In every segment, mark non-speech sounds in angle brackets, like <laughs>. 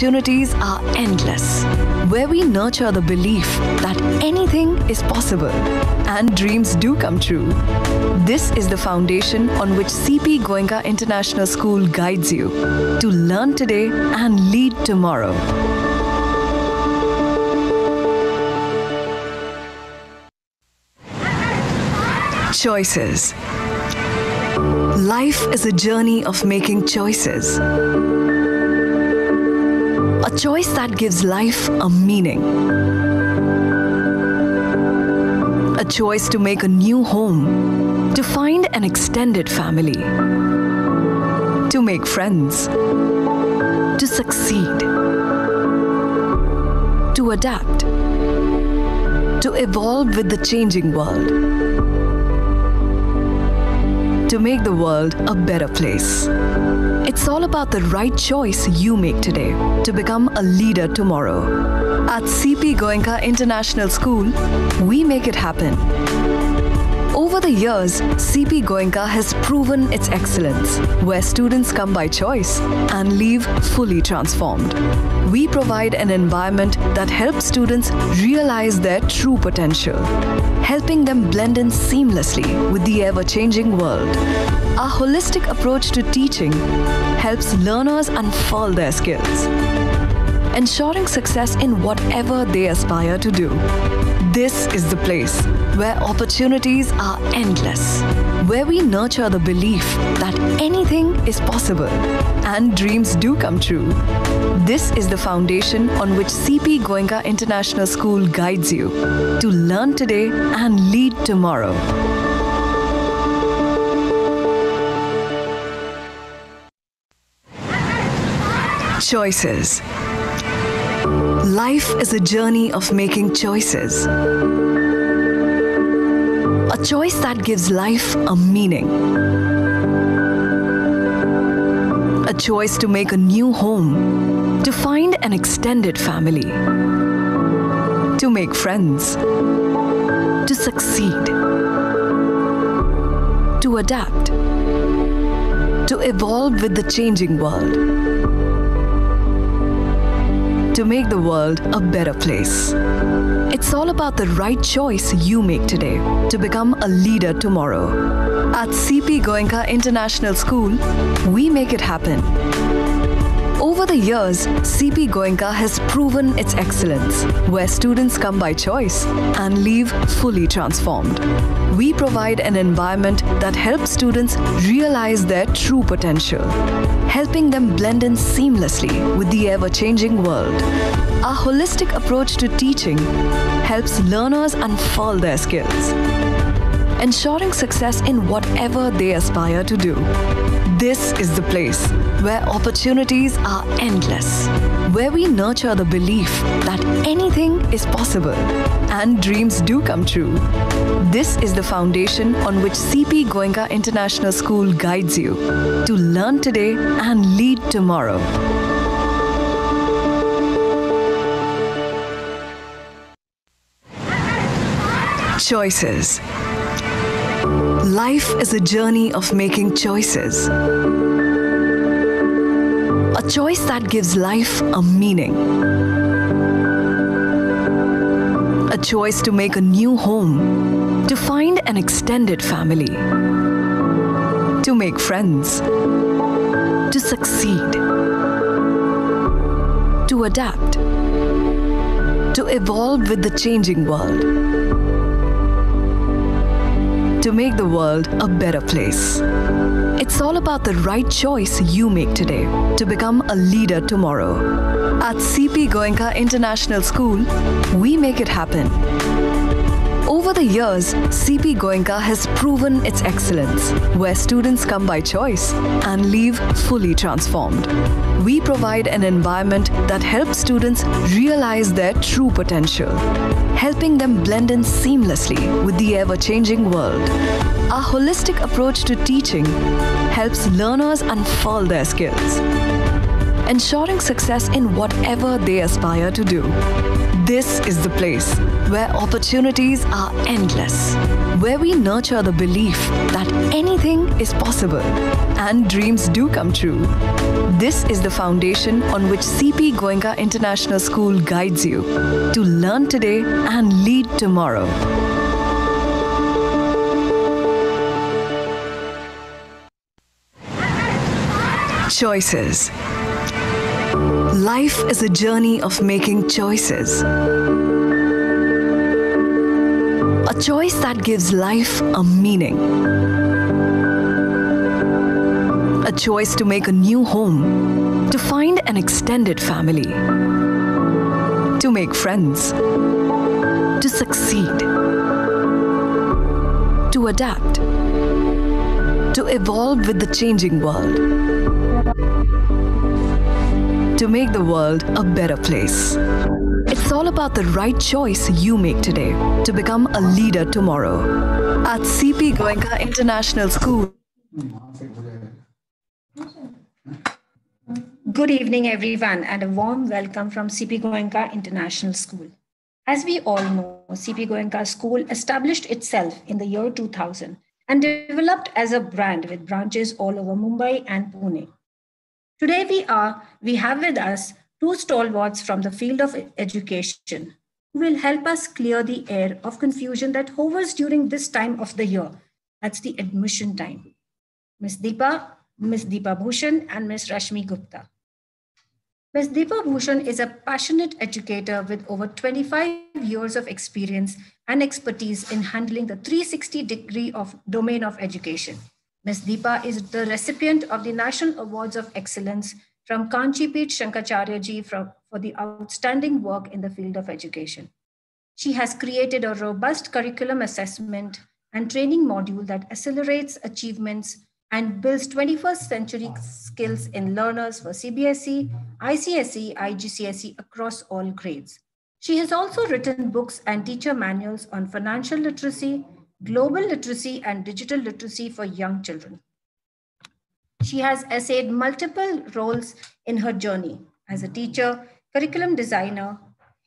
opportunities are endless, where we nurture the belief that anything is possible and dreams do come true. This is the foundation on which CP Goenka International School guides you to learn today and lead tomorrow. Choices. Life is a journey of making choices. A choice that gives life a meaning. A choice to make a new home, to find an extended family, to make friends, to succeed, to adapt, to evolve with the changing world to make the world a better place. It's all about the right choice you make today to become a leader tomorrow. At CP Goenka International School, we make it happen. Over the years, CP Goenka has proven its excellence, where students come by choice and leave fully transformed. We provide an environment that helps students realize their true potential, helping them blend in seamlessly with the ever changing world. Our holistic approach to teaching helps learners unfold their skills, ensuring success in whatever they aspire to do. This is the place where opportunities are endless, where we nurture the belief that anything is possible and dreams do come true. This is the foundation on which CP Goenka International School guides you to learn today and lead tomorrow. Choices. Life is a journey of making choices. A choice that gives life a meaning. A choice to make a new home, to find an extended family, to make friends, to succeed, to adapt, to evolve with the changing world to make the world a better place. It's all about the right choice you make today to become a leader tomorrow. At CP Goenka International School, we make it happen. Over the years, CP Goenka has proven its excellence, where students come by choice and leave fully transformed. We provide an environment that helps students realize their true potential, helping them blend in seamlessly with the ever changing world. Our holistic approach to teaching helps learners unfold their skills, ensuring success in whatever they aspire to do. This is the place where opportunities are endless, where we nurture the belief that anything is possible and dreams do come true. This is the foundation on which CP Goenka International School guides you to learn today and lead tomorrow. Choices. Life is a journey of making choices. A choice that gives life a meaning. A choice to make a new home, to find an extended family, to make friends, to succeed, to adapt, to evolve with the changing world to make the world a better place. It's all about the right choice you make today to become a leader tomorrow. At CP Goenka International School, we make it happen. Over the years, CP Goenka has proven its excellence, where students come by choice and leave fully transformed. We provide an environment that helps students realize their true potential, helping them blend in seamlessly with the ever changing world. Our holistic approach to teaching helps learners unfold their skills, ensuring success in whatever they aspire to do. This is the place where opportunities are endless, where we nurture the belief that anything is possible and dreams do come true. This is the foundation on which CP Goenka International School guides you to learn today and lead tomorrow. Choices. Life is a journey of making choices. Choice that gives life a meaning. A choice to make a new home, to find an extended family, to make friends, to succeed, to adapt, to evolve with the changing world to make the world a better place. It's all about the right choice you make today to become a leader tomorrow. At CP Goenka International School. Good evening, everyone, and a warm welcome from CP Goenka International School. As we all know, CP Goenka School established itself in the year 2000 and developed as a brand with branches all over Mumbai and Pune. Today we are, we have with us two stalwarts from the field of education who will help us clear the air of confusion that hovers during this time of the year. That's the admission time. Ms. Deepa, Ms. Deepa Bhushan and Ms. Rashmi Gupta. Ms. Deepa Bhushan is a passionate educator with over 25 years of experience and expertise in handling the 360 degree of domain of education. Ms. Deepa is the recipient of the National Awards of Excellence from Kanchipet Shankaracharya ji for the outstanding work in the field of education. She has created a robust curriculum assessment and training module that accelerates achievements and builds 21st century skills in learners for CBSE, ICSE, IGCSE across all grades. She has also written books and teacher manuals on financial literacy, global literacy and digital literacy for young children. She has essayed multiple roles in her journey as a teacher, curriculum designer,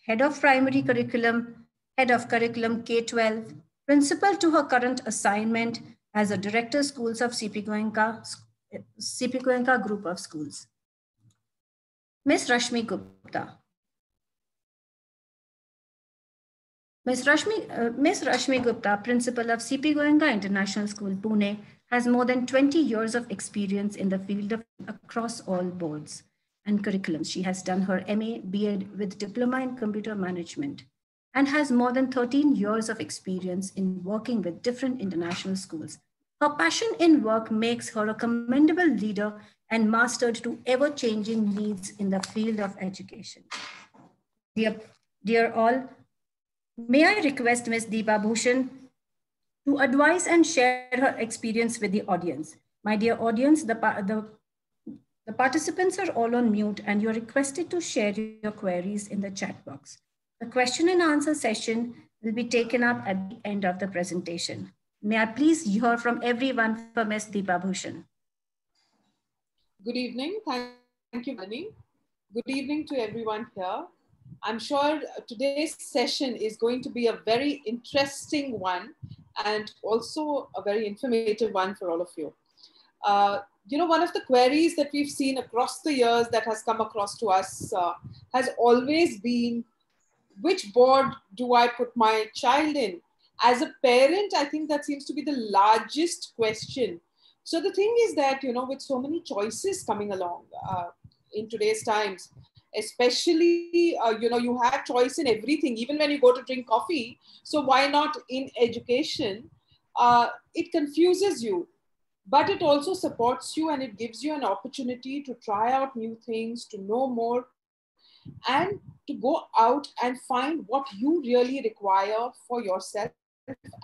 head of primary curriculum, head of curriculum K-12, principal to her current assignment as a director schools of CP Goenka, CP Goenka group of schools. Ms. Rashmi Gupta, Ms. Rashmi, uh, Ms. Rashmi Gupta, principal of CP Goenka International School, Pune, has more than 20 years of experience in the field of across all boards and curriculums. She has done her MA, BEd with diploma in computer management and has more than 13 years of experience in working with different international schools. Her passion in work makes her a commendable leader and mastered to ever-changing needs in the field of education. Dear, dear all, May I request Ms. Deepa Bhushan to advise and share her experience with the audience. My dear audience, the, the, the participants are all on mute and you're requested to share your queries in the chat box. The question and answer session will be taken up at the end of the presentation. May I please hear from everyone for Ms. Deepa Bhushan. Good evening. Thank you, Mani. Good evening to everyone here. I'm sure today's session is going to be a very interesting one and also a very informative one for all of you. Uh, you know, one of the queries that we've seen across the years that has come across to us uh, has always been which board do I put my child in? As a parent, I think that seems to be the largest question. So the thing is that, you know, with so many choices coming along uh, in today's times, especially uh, you know you have choice in everything even when you go to drink coffee. So why not in education? Uh, it confuses you but it also supports you and it gives you an opportunity to try out new things to know more and to go out and find what you really require for yourself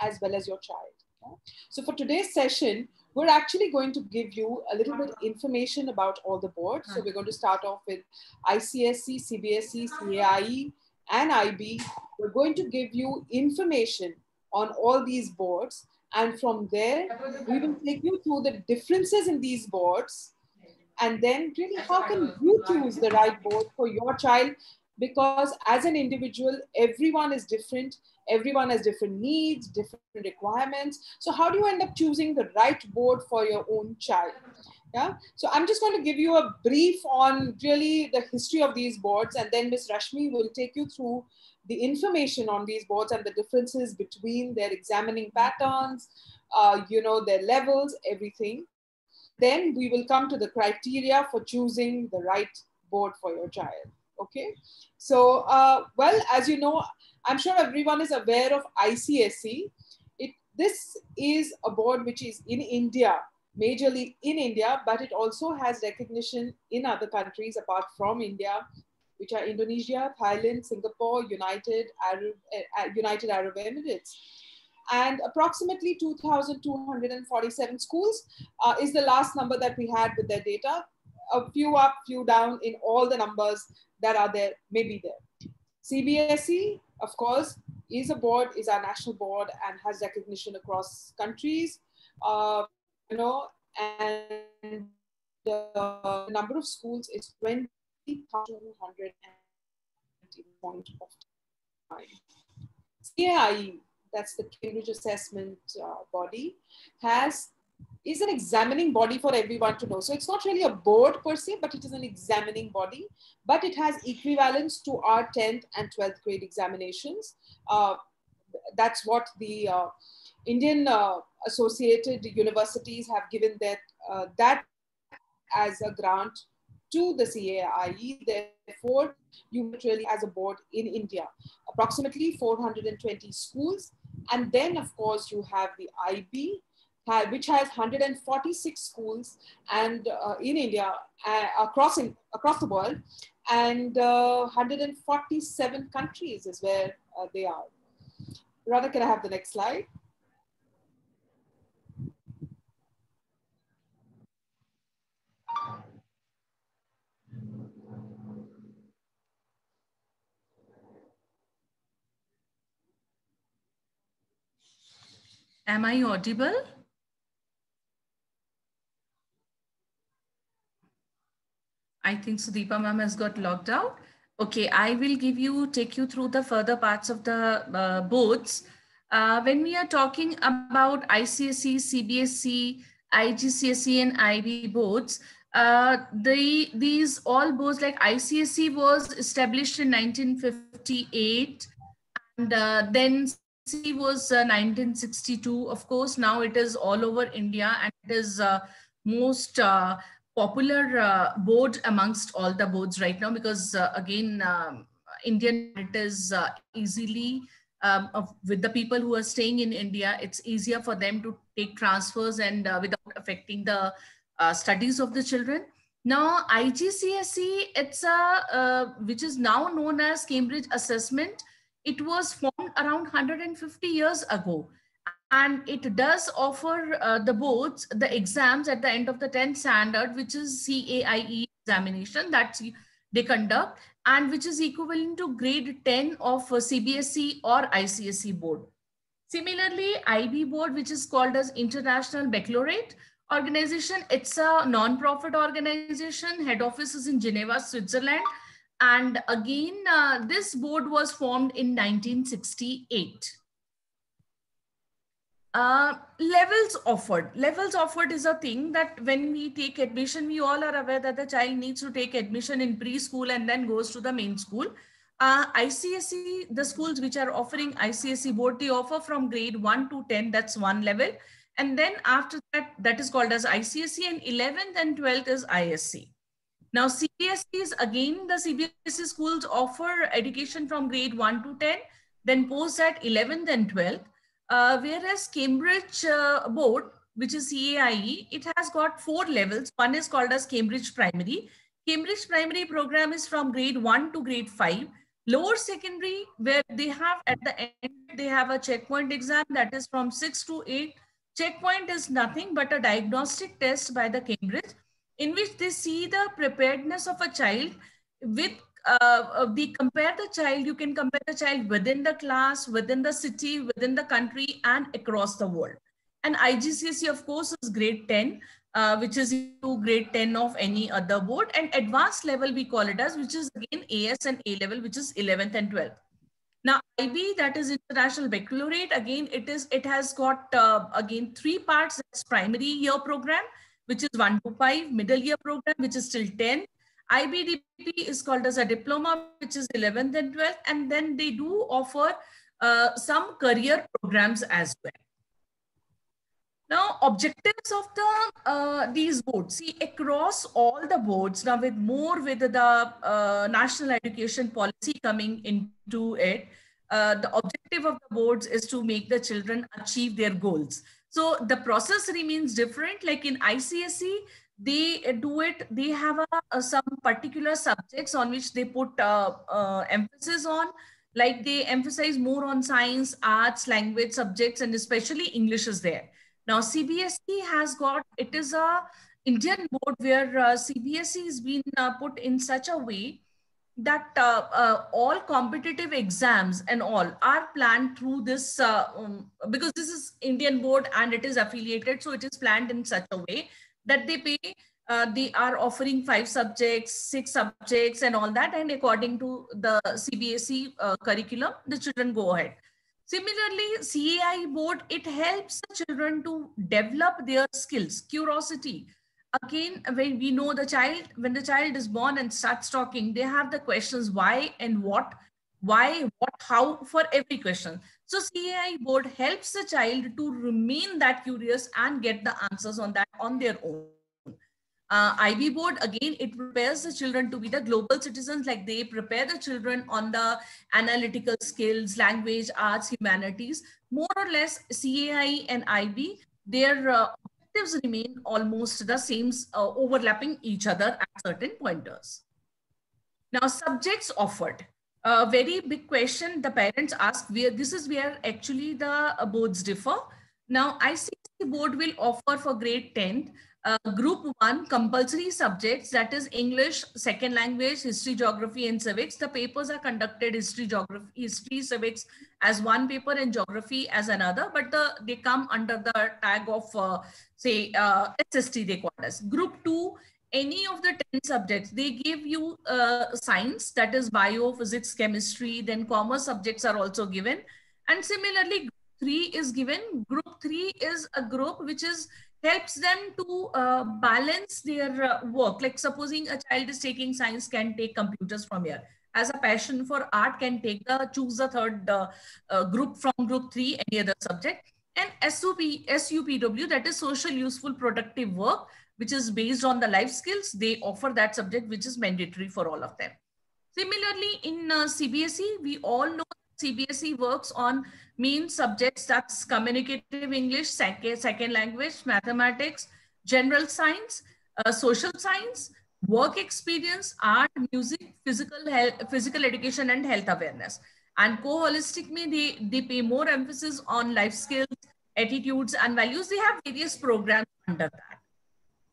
as well as your child. So for today's session we're actually going to give you a little bit information about all the boards. So we're going to start off with ICSE, CBSE, CAIE, and IB. We're going to give you information on all these boards. And from there, we will take you through the differences in these boards and then really how can you choose the right board for your child because as an individual everyone is different everyone has different needs different requirements. So how do you end up choosing the right board for your own child? Yeah? So i'm just going to give you a brief on really the history of these boards and then miss rashmi will take you through the information on these boards and the differences between their examining patterns uh, you know their levels everything. Then we will come to the criteria for choosing the right board for your child. Okay. So, uh, well, as you know, I'm sure everyone is aware of ICSE. It, this is a board which is in India, majorly in India, but it also has recognition in other countries apart from India, which are Indonesia, Thailand, Singapore, United Arab, uh, United Arab Emirates and approximately 2,247 schools uh, is the last number that we had with their data. A few up, few down in all the numbers that are there, maybe there. CBSE, of course, is a board, is our national board and has recognition across countries, uh, you know, and the number of schools is 20,200 point of time. CAIE, that's the Cambridge Assessment uh, Body, has is an examining body for everyone to know. So it's not really a board per se, but it is an examining body. But it has equivalence to our 10th and 12th grade examinations. Uh, that's what the uh, Indian uh, associated universities have given that, uh, that as a grant to the CAIE. Therefore, you really as a board in India, approximately 420 schools and then, of course, you have the IB, which has 146 schools and uh, in India, uh, across, in, across the world, and uh, 147 countries is where uh, they are. Radha, can I have the next slide? Am I audible? I think Sudeepa ma'am has got logged out. Okay, I will give you, take you through the further parts of the uh, boards. Uh, when we are talking about ICSE, CBSE, IGCSE and IB boards, uh, the, these all boards like ICSE was established in 1958 and uh, then was uh, 1962. Of course, now it is all over India and it is uh, most uh, popular uh, board amongst all the boards right now because uh, again, um, Indian it is uh, easily um, of, with the people who are staying in India, it's easier for them to take transfers and without affecting the studies of the children. Now, IGCSE, it's a, which is now known as Cambridge Assessment it was formed around 150 years ago. And it does offer uh, the boards the exams at the end of the 10th standard, which is CAIE examination that they conduct and which is equivalent to grade 10 of CBSE or ICSE board. Similarly, IB board, which is called as International Baccalaureate Organization, it's a non-profit organization. Head office is in Geneva, Switzerland and again, uh, this board was formed in 1968. Uh, levels offered. Levels offered is a thing that when we take admission, we all are aware that the child needs to take admission in preschool and then goes to the main school. Uh, ICSE, the schools which are offering ICSE board, they offer from grade 1 to 10, that's one level. And then after that, that is called as ICSE and 11th and 12th is ISC. Now, CBSEs, again, the CBSE schools offer education from grade 1 to 10, then post at 11th and 12th. Uh, whereas Cambridge uh, board, which is CAIE, it has got four levels. One is called as Cambridge Primary. Cambridge Primary program is from grade 1 to grade 5. Lower secondary, where they have at the end, they have a checkpoint exam that is from 6 to 8. Checkpoint is nothing but a diagnostic test by the Cambridge in which they see the preparedness of a child with uh, uh, the compare the child you can compare the child within the class within the city within the country and across the world. And igcse of course is grade 10 uh, which is to grade 10 of any other board. And advanced level we call it as which is again AS and A level which is 11th and 12th. Now IB that is International Baccalaureate. Again it is it has got uh, again three parts. That's primary year program which is 1 to 5 middle year program which is till 10 IBDP is called as a diploma which is 11th and 12th and then they do offer uh, some career programs as well. Now, objectives of the uh, these boards, see across all the boards, now with more with the uh, national education policy coming into it, uh, the objective of the boards is to make the children achieve their goals. So the process remains different. Like in ICSE, they do it, they have a, a some particular subjects on which they put uh, uh, emphasis on, like they emphasize more on science, arts, language subjects, and especially English is there now, CBSE has got, it is a Indian board where uh, CBSE has been uh, put in such a way that uh, uh, all competitive exams and all are planned through this um, because this is Indian board and it is affiliated. So it is planned in such a way that they pay, uh, they are offering five subjects, six subjects and all that. And according to the CBSE curriculum, the children go ahead. Similarly, CAI board, it helps the children to develop their skills, curiosity. Again, when we know the child, when the child is born and starts talking, they have the questions why and what, why, what, how for every question. So CAI board helps the child to remain that curious and get the answers on that on their own. Uh, IB board, again, it prepares the children to be the global citizens, like they prepare the children on the analytical skills, language, arts, humanities. More or less, CAI and IB, their uh, objectives remain almost the same, uh, overlapping each other at certain pointers. Now, subjects offered. A very big question the parents ask, where this is where actually the boards differ. Now, ICSE board will offer for grade 10 uh, group one compulsory subjects that is english second language history geography and civics the papers are conducted history geography history civics as one paper and geography as another but the they come under the tag of uh, say uh, sst they call us group two any of the 10 subjects they give you uh, science that is bio physics chemistry then commerce subjects are also given and similarly group 3 is given group 3 is a group which is helps them to uh, balance their uh, work. Like supposing a child is taking science, can take computers from here. As a passion for art, can take the choose the third uh, uh group from group three, any other subject. And SUP, SUPW, that is social, useful, productive work, which is based on the life skills. They offer that subject, which is mandatory for all of them. Similarly, in uh, CBSE, we all know CBSE works on main subjects that's communicative English, second, second language, mathematics, general science, uh, social science, work experience, art, music, physical health, physical education, and health awareness. And co-scholastic me, they, they pay more emphasis on life skills, attitudes, and values. They have various programs under that.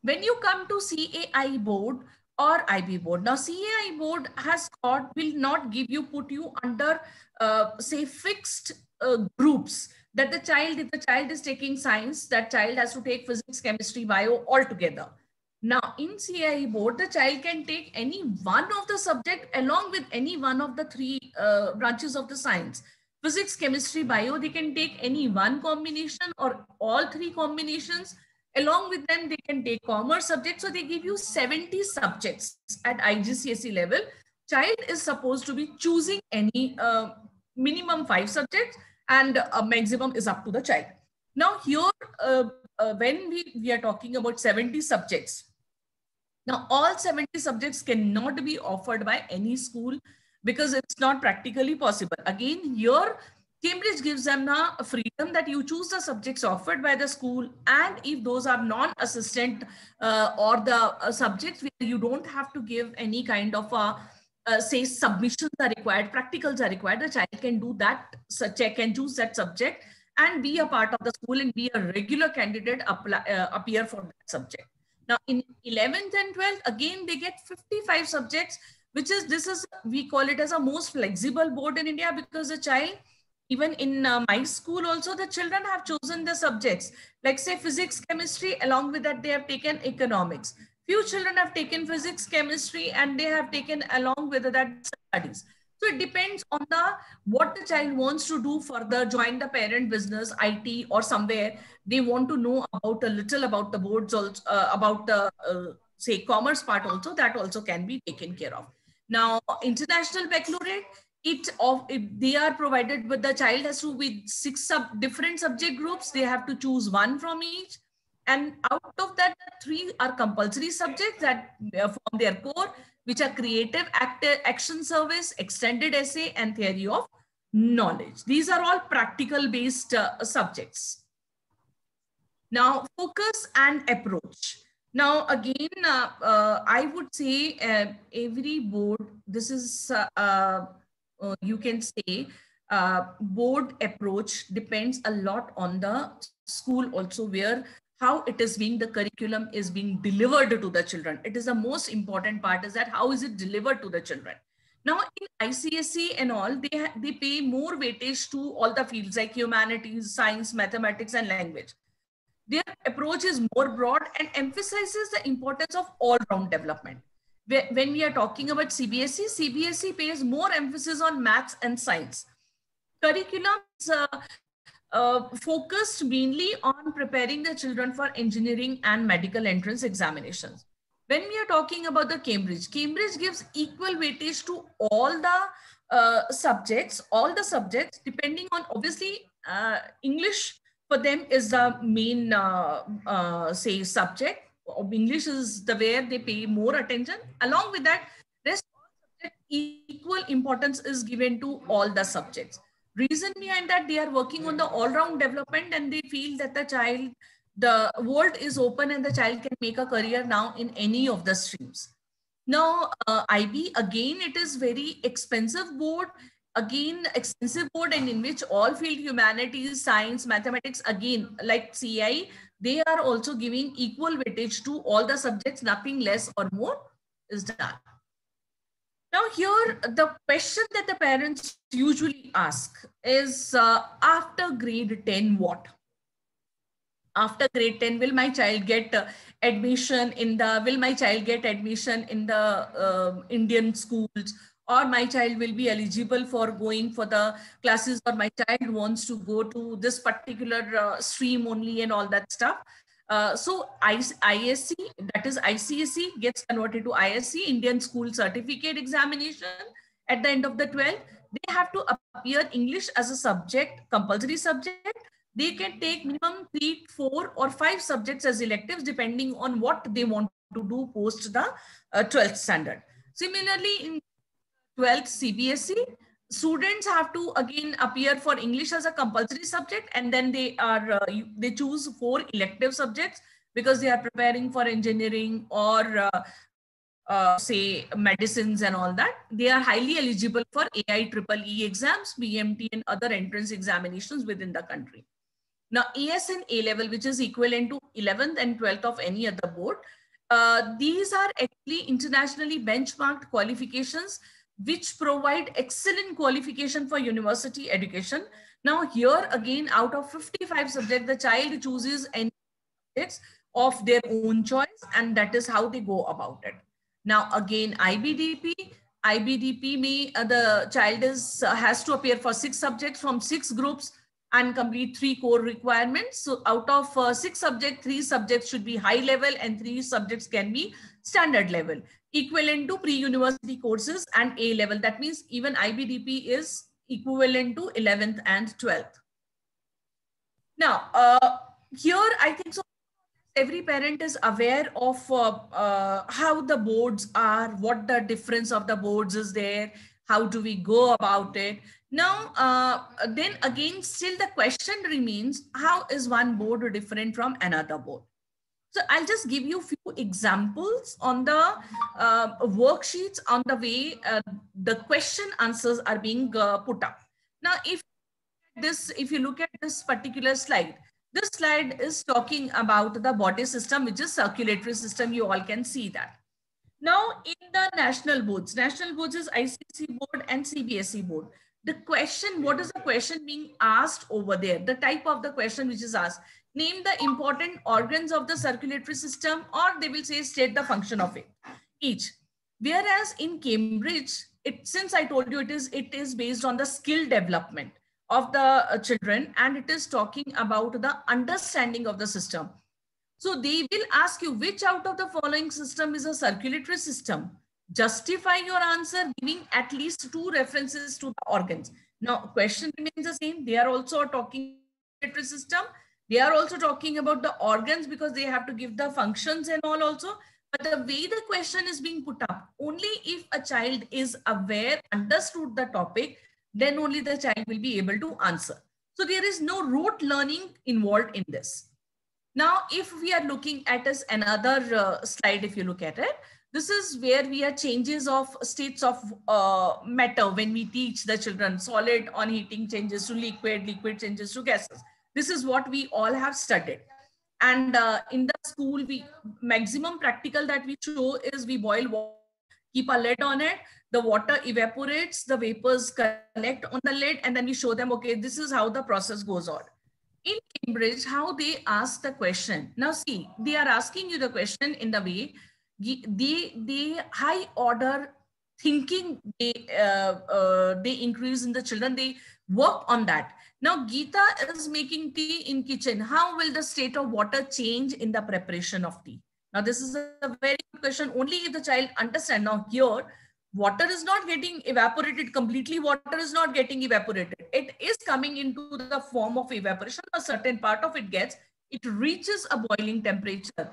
When you come to CAI board, or IB board. Now, CAI board has got, will not give you, put you under, uh, say, fixed uh, groups that the child, if the child is taking science, that child has to take physics, chemistry, bio all together. Now, in CAI board, the child can take any one of the subject along with any one of the three uh, branches of the science. Physics, chemistry, bio, they can take any one combination or all three combinations Along with them, they can take commerce subjects. So they give you 70 subjects at IGCSE level. Child is supposed to be choosing any uh, minimum five subjects and a maximum is up to the child. Now here, uh, uh, when we, we are talking about 70 subjects, now all 70 subjects cannot be offered by any school because it's not practically possible. Again, here Cambridge gives them the freedom that you choose the subjects offered by the school. And if those are non-assistant uh, or the uh, subjects where you don't have to give any kind of a, uh, say submissions are required, practicals are required, the child can do that, so check and choose that subject and be a part of the school and be a regular candidate apply, uh, appear for that subject. Now in 11th and 12th, again, they get 55 subjects, which is, this is, we call it as a most flexible board in India because the child even in uh, my school also the children have chosen the subjects. Like say physics chemistry along with that they have taken economics. Few children have taken physics chemistry and they have taken along with that studies. So it depends on the what the child wants to do further join the parent business it or somewhere. They want to know about a little about the boards also uh, about the uh, say commerce part also that also can be taken care of. Now international baccalaureate it of they are provided with the child has to with six sub different subject groups they have to choose one from each. And out of that three are compulsory subjects that uh, form their core which are creative active action service extended essay and theory of knowledge. These are all practical based uh, subjects. Now focus and approach. Now again uh, uh i would say uh, every board this is uh, you can say uh, board approach depends a lot on the school also where how it is being the curriculum is being delivered to the children. It is the most important part is that how is it delivered to the children. Now in icse and all they they pay more weightage to all the fields like humanities science mathematics and language. Their approach is more broad and emphasizes the importance of all round development when we are talking about CBSE, CBSE pays more emphasis on maths and science. Curriculum is uh, uh, focused mainly on preparing the children for engineering and medical entrance examinations. When we are talking about the Cambridge, Cambridge gives equal weightage to all the uh, subjects, all the subjects, depending on obviously uh, English for them is the main, uh, uh, say, subject English is the where they pay more attention. Along with that, rest equal importance is given to all the subjects. Reason behind that they are working on the all-round development and they feel that the child, the world is open and the child can make a career now in any of the streams. Now, uh, IB, again, it is very expensive board again expensive board and in which all field humanities science mathematics again like ci they are also giving equal weightage to all the subjects, nothing less or more is done. Now here, the question that the parents usually ask is uh, after grade 10, what? After grade 10, will my child get uh, admission in the, will my child get admission in the uh, Indian schools or my child will be eligible for going for the classes or my child wants to go to this particular uh, stream only and all that stuff. Uh, so ISC, that is ICSE gets converted to ISC, Indian School Certificate Examination at the end of the 12th. They have to appear English as a subject, compulsory subject. They can take minimum three, four or five subjects as electives depending on what they want to do post the uh, 12th standard. Similarly, in 12th CBSE, students have to again appear for English as a compulsory subject and then they are uh, they choose four elective subjects because they are preparing for engineering or uh, uh, say medicines and all that. They are highly eligible for AI triple E exams, PMT and other entrance examinations within the country. Now AS and A level, which is equivalent to 11th and 12th of any other board, uh, these are actually internationally benchmarked qualifications which provide excellent qualification for university education. Now here again, out of 55 subjects, the child chooses any subjects of their own choice and that is how they go about it. Now again, IBDP, IBDP may, uh, the child is, uh, has to appear for six subjects from six groups and complete three core requirements. So out of uh, six subjects, three subjects should be high level and three subjects can be standard level equivalent to pre-university courses and A level. That means even IBDP is equivalent to 11th and 12th. Now, uh, here I think so every parent is aware of uh, uh, how the boards are, what the difference of the boards is there, how do we go about it. Now, uh, then again, still the question remains, how is one board different from another board? So I'll just give you a few examples on the uh, worksheets on the way uh, the question answers are being uh, put up. Now, if this, if you look at this particular slide, this slide is talking about the body system, which is circulatory system. You all can see that. Now, in the national boards, national boards is ICSE board and CBSE board. the question, what is the question being asked over there? The type of the question which is asked. Name the important organs of the circulatory system or they will say state the function of it, each. Whereas in Cambridge, it, since I told you it is, it is based on the skill development of the uh, children and it is talking about the understanding of the system. So they will ask you which out of the following system is a circulatory system justify your answer giving at least two references to the organs. Now, question remains the same. They are also talking circulatory system. They are also talking about the organs because they have to give the functions and all also. But the way the question is being put up, only if a child is aware, understood the topic, then only the child will be able to answer. So there is no rote learning involved in this. Now, if we are looking at as another uh, slide, if you look at it, this is where we are changes of states of uh, matter when we teach the children solid on heating changes to liquid, liquid changes to gases. This is what we all have studied. And uh, in the school, we maximum practical that we show is we boil water, keep a lid on it, the water evaporates, the vapors collect on the lid, and then we show them, okay, this is how the process goes on. In Cambridge, how they ask the question. Now see, they are asking you the question in the way the the high order thinking they uh, uh, they increase in the children they work on that now Geeta is making tea in kitchen. How will the state of water change in the preparation of tea? Now this is a very good question. Only if the child understand now here water is not getting evaporated completely. Water is not getting evaporated. It is coming into the form of evaporation. A certain part of it gets it reaches a boiling temperature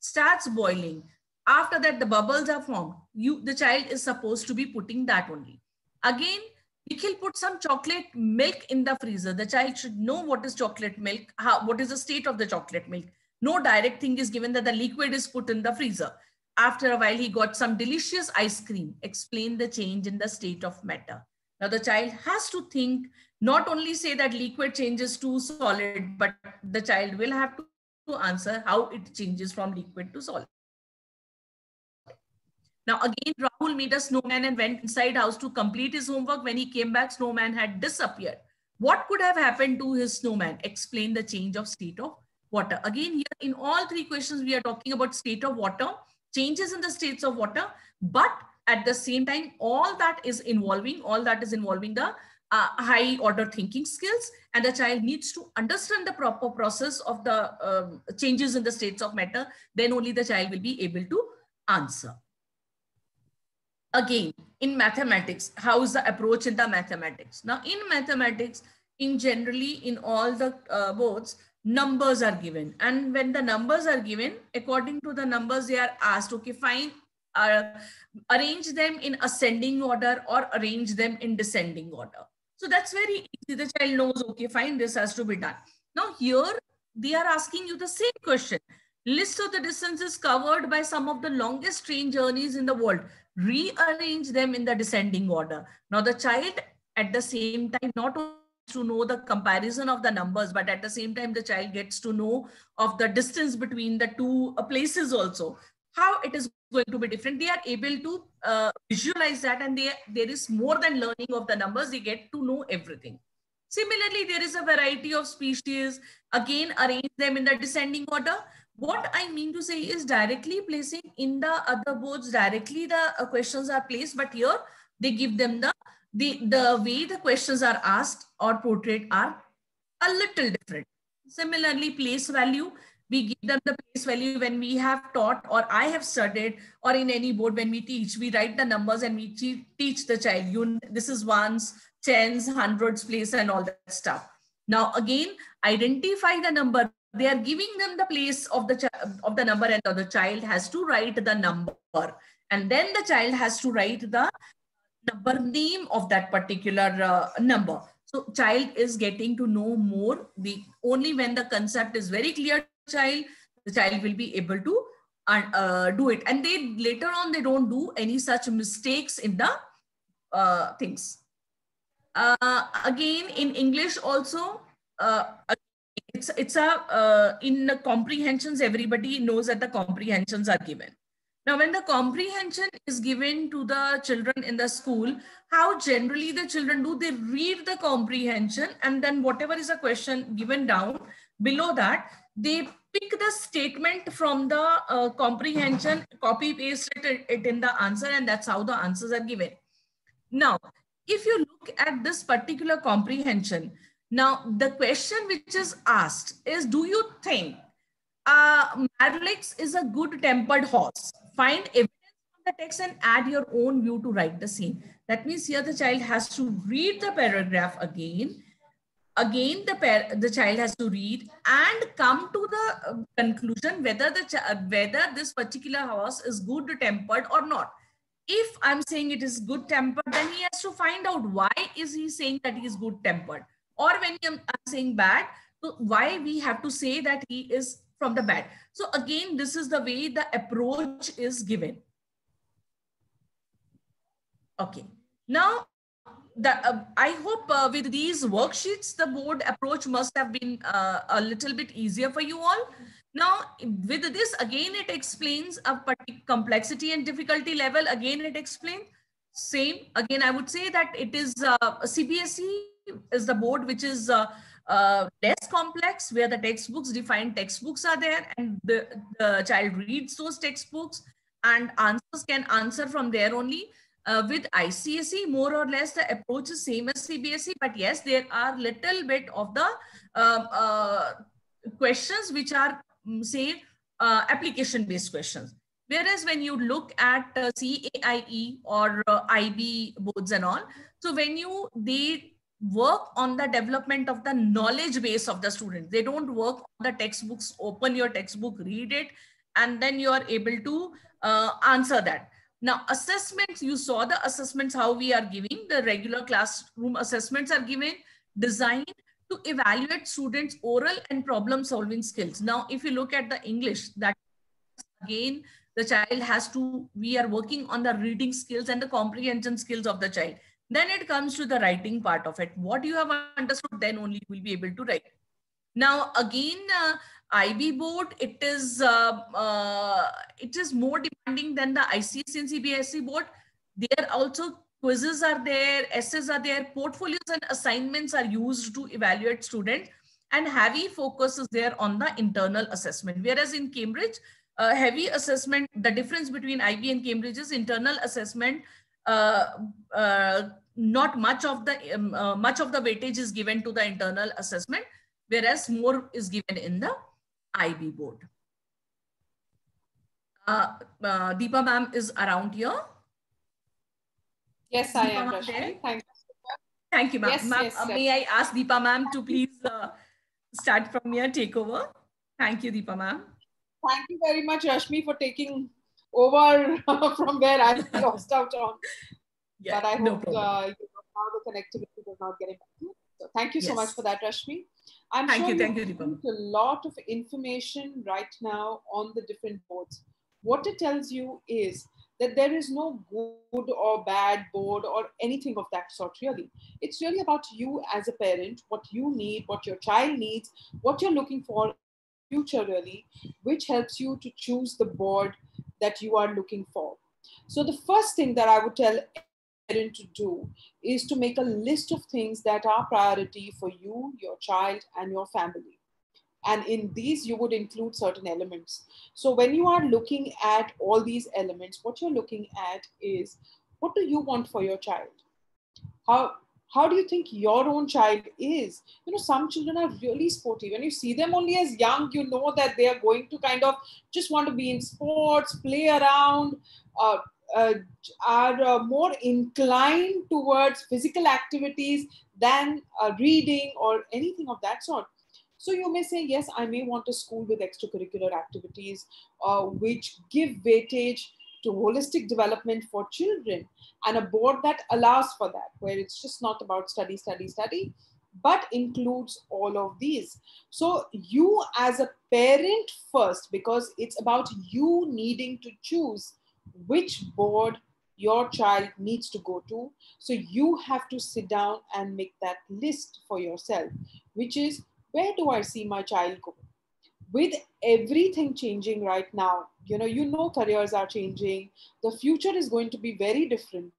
starts boiling. After that, the bubbles are formed. You, the child is supposed to be putting that only. Again, Nikhil put some chocolate milk in the freezer. The child should know what is chocolate milk, how, what is the state of the chocolate milk. No direct thing is given that the liquid is put in the freezer. After a while, he got some delicious ice cream. Explain the change in the state of matter. Now the child has to think, not only say that liquid changes to solid, but the child will have to answer how it changes from liquid to solid. Now again, Rahul made a snowman and went inside house to complete his homework. When he came back, snowman had disappeared. What could have happened to his snowman? Explain the change of state of water. Again, here in all three questions, we are talking about state of water, changes in the states of water, but at the same time, all that is involving, all that is involving the uh, high order thinking skills and the child needs to understand the proper process of the um, changes in the states of matter then only the child will be able to answer again in mathematics how is the approach in the mathematics? Now in mathematics in generally in all the uh, boards numbers are given. And when the numbers are given according to the numbers they are asked okay fine uh, arrange them in ascending order or arrange them in descending order. So that's very easy. The child knows okay fine this has to be done. Now here they are asking you the same question. List of the distances covered by some of the longest train journeys in the world rearrange them in the descending order. Now the child at the same time not to know the comparison of the numbers, but at the same time, the child gets to know of the distance between the two uh, places also, how it is going to be different. They are able to uh, visualize that and they, there is more than learning of the numbers, they get to know everything. Similarly, there is a variety of species, again, arrange them in the descending order. What I mean to say is directly placing in the other boards, directly the uh, questions are placed, but here they give them the, the, the way the questions are asked or portrayed are a little different. Similarly, place value, we give them the place value when we have taught or I have studied or in any board when we teach, we write the numbers and we teach the child, you, this is ones, tens, hundreds place and all that stuff. Now again, identify the number they are giving them the place of the of the number and the child has to write the number. And then the child has to write the number name of that particular uh, number. So child is getting to know more. The only when the concept is very clear child the child will be able to uh, do it. And they later on they don't do any such mistakes in the uh, things. Uh, again in english also uh, it's it's a uh, in the comprehensions everybody knows that the comprehensions are given Now, when the comprehension is given to the children in the school, how generally the children do, they read the comprehension and then whatever is a question given down below that, they pick the statement from the uh, comprehension, copy paste it, it in the answer and that's how the answers are given. Now, if you look at this particular comprehension, now the question which is asked is, do you think uh, is a good tempered horse? Find evidence from the text and add your own view to write the same. That means here the child has to read the paragraph again. Again, the, the child has to read and come to the uh, conclusion whether, the whether this particular horse is good tempered or not if I'm saying it is good tempered, then he has to find out why is he saying that he is good tempered. Or when I'm, saying bad, so why we have to say that he is from the bad. So again, this is the way the approach is given. Okay. Now, the, uh, I hope uh, with these worksheets, the board approach must have been uh, a little bit easier for you all. Now, with this, again, it explains a complexity and difficulty level. Again, it explains same. Again, I would say that it is uh, CBSE is the board which is uh, uh, less complex, where the textbooks, defined textbooks are there, and the, the child reads those textbooks and answers can answer from there only. Uh, with ICSE, more or less the approach is same as CBSE, but yes, there are little bit of the um, uh, questions which are Mm, say uh, application based questions. Whereas when you look at uh, CAIE or uh, IB boards and all, so when you, they work on the development of the knowledge base of the student. They don't work on the textbooks, open your textbook, read it, and then you are able to uh, answer that. Now, assessments, you saw the assessments, how we are giving, the regular classroom assessments are given, designed to evaluate students' oral and problem solving skills. Now, if you look at the English, that again, the child has to, we are working on the reading skills and the comprehension skills of the child. Then it comes to the writing part of it. What you have understood, then only you will be able to write. Now, again, uh, IB board, it is, uh, uh, it is more demanding than the ICSE and CBSE board. There also quizzes are there, essays are there, portfolios and assignments are used to evaluate students and heavy focus is there on the internal assessment. Whereas in Cambridge, uh, heavy assessment, the difference between IB and Cambridge is internal assessment, not much of the um, uh, much of the weightage is given to the internal assessment, whereas more is given in the IB board. Uh, uh, Deepa ma'am is around here. Yes, I am, Rashmi. Thank you. Thank you, ma'am. Yes, ma yes, uh, may I ask Deepa ma'am to please uh, start from here, take over? Thank you, Deepa ma'am. Thank you very much, Rashmi, for taking over <laughs> from where I <laughs> lost out on. Yeah, but I no hope uh, you know, now the connectivity does not get impacted. So thank you yes. so much for that, Rashmi. I'm thank sure you, thank you, Deepa. a lot of information right now on the different boards. What it tells you is that there is no good or bad board or anything of that sort, really. It's really about you as a parent, what you need, what your child needs, what you're looking for in the future really, which helps you to choose the board that you are looking for. So the first thing that I would tell parent to do is to make a list of things that are priority for you, your child, and your family. And in these, you would include certain elements. So when you are looking at all these elements, what you're looking at is what do you want for your child? How, how do you think your own child is? You know, some children are really sporty. When you see them only as young, you know that they are going to kind of just want to be in sports, play around, uh, uh, are uh, more inclined towards physical activities than uh, reading or anything of that sort. So you may say, yes, I may want a school with extracurricular activities uh, which give weightage to holistic development for children and a board that allows for that, where it's just not about study, study, study, but includes all of these. So you as a parent first, because it's about you needing to choose which board your child needs to go to. So you have to sit down and make that list for yourself, which is where do I see my child go? With everything changing right now, you know, you know, careers are changing. The future is going to be very different.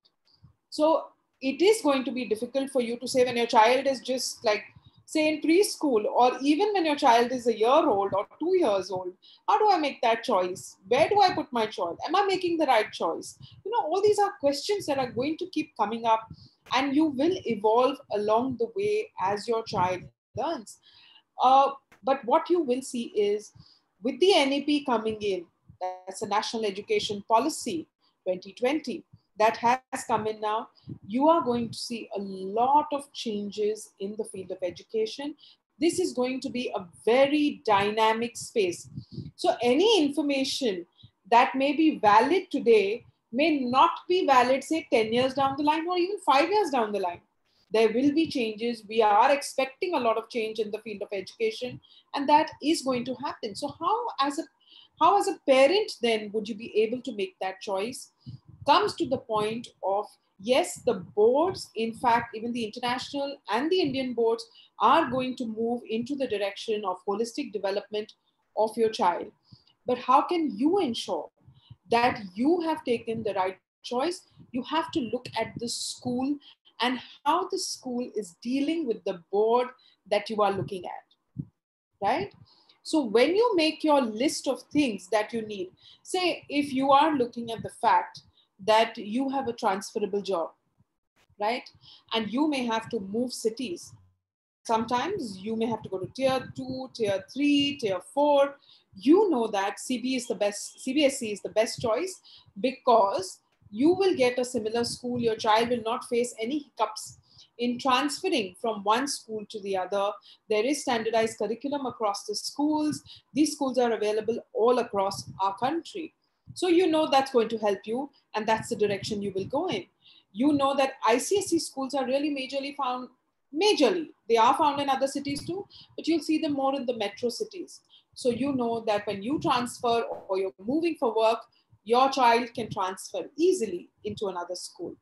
So it is going to be difficult for you to say when your child is just like say in preschool or even when your child is a year old or two years old how do i make that choice where do i put my child am i making the right choice you know all these are questions that are going to keep coming up and you will evolve along the way as your child learns uh, but what you will see is with the nep coming in that's a national education policy 2020 that has come in now, you are going to see a lot of changes in the field of education. This is going to be a very dynamic space. So, any information that may be valid today may not be valid, say, 10 years down the line or even five years down the line. There will be changes. We are expecting a lot of change in the field of education, and that is going to happen. So, how, as a how as a parent then would you be able to make that choice comes to the point of yes, the boards, in fact, even the international and the Indian boards are going to move into the direction of holistic development of your child. But how can you ensure that you have taken the right choice? You have to look at the school and how the school is dealing with the board that you are looking at, right? So when you make your list of things that you need, say if you are looking at the fact that you have a transferable job, right? And you may have to move cities. Sometimes you may have to go to tier two, tier three, tier four. You know that CB is the best, CBSE is the best choice because you will get a similar school. Your child will not face any hiccups in transferring from one school to the other. There is standardized curriculum across the schools. These schools are available all across our country. So you know that's going to help you and that's the direction you will go in. You know that ICSE schools are really majorly found, majorly, they are found in other cities too, but you'll see them more in the metro cities. So you know that when you transfer or you're moving for work, your child can transfer easily into another school.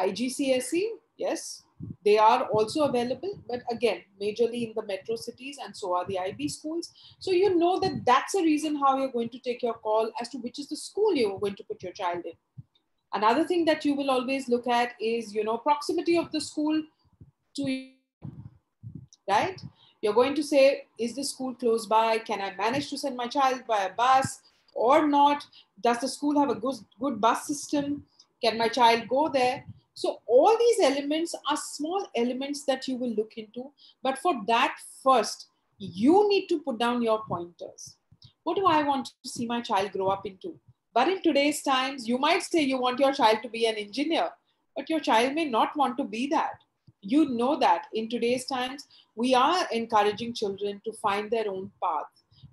IGCSE, yes, they are also available, but again, majorly in the metro cities, and so are the IB schools. So you know that that's a reason how you're going to take your call as to which is the school you're going to put your child in. Another thing that you will always look at is, you know, proximity of the school to you, right? You're going to say, is the school close by? Can I manage to send my child by a bus or not? Does the school have a good, good bus system? Can my child go there? So all these elements are small elements that you will look into. But for that first, you need to put down your pointers. What do I want to see my child grow up into? But in today's times, you might say you want your child to be an engineer, but your child may not want to be that. You know that in today's times, we are encouraging children to find their own path,